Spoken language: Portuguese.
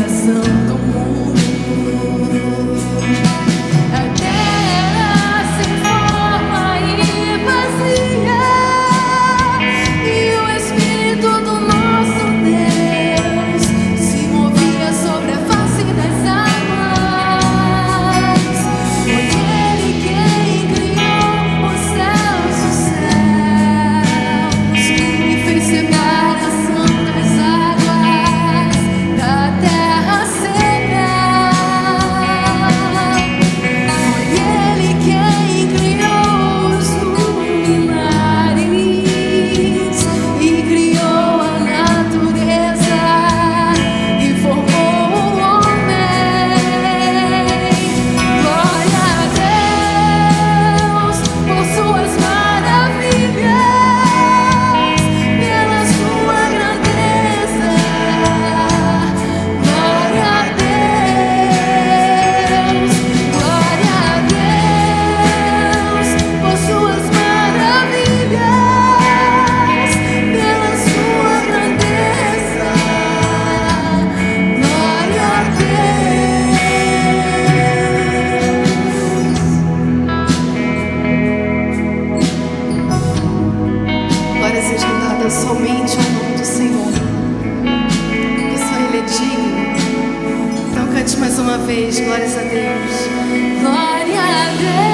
coração. Então cante mais uma vez, glórias a Deus. Glória a Deus.